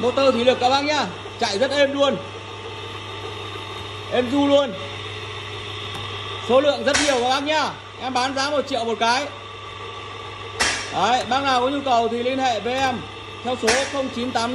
motor thủy lực các bác nhá. Chạy rất êm luôn. Êm du luôn. Số lượng rất nhiều các bác nhá. Em bán giá một triệu một cái. Đấy, bác nào có nhu cầu thì liên hệ với em theo số 0985